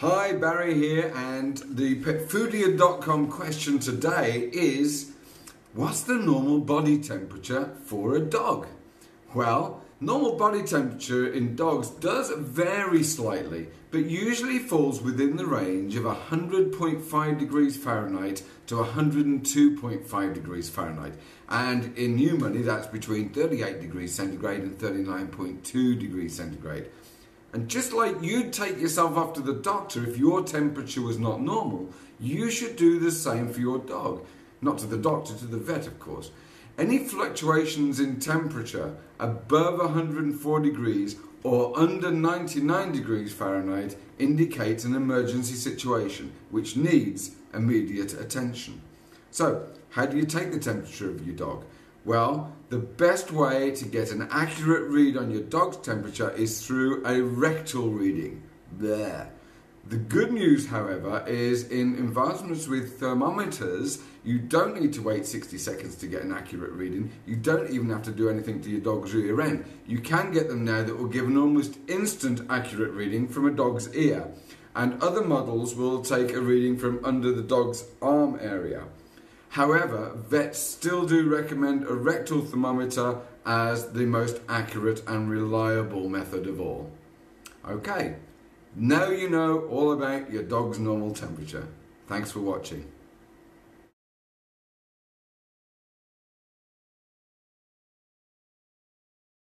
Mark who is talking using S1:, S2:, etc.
S1: Hi, Barry here, and the PetFoodia.com question today is What's the normal body temperature for a dog? Well, normal body temperature in dogs does vary slightly, but usually falls within the range of 100.5 degrees Fahrenheit to 102.5 degrees Fahrenheit. And in new money, that's between 38 degrees centigrade and 39.2 degrees centigrade. And just like you'd take yourself off to the doctor if your temperature was not normal, you should do the same for your dog. Not to the doctor, to the vet, of course. Any fluctuations in temperature above 104 degrees or under 99 degrees Fahrenheit indicates an emergency situation which needs immediate attention. So, how do you take the temperature of your dog? Well, the best way to get an accurate read on your dog's temperature is through a rectal reading. There. The good news, however, is in environments with thermometers, you don't need to wait 60 seconds to get an accurate reading. You don't even have to do anything to your dog's rear end. You can get them now that will give an almost instant accurate reading from a dog's ear. And other models will take a reading from under the dog's arm area. However, vets still do recommend a rectal thermometer as the most accurate and reliable method of all. Okay, now you know all about your dog's normal temperature. Thanks for watching.